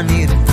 I need it.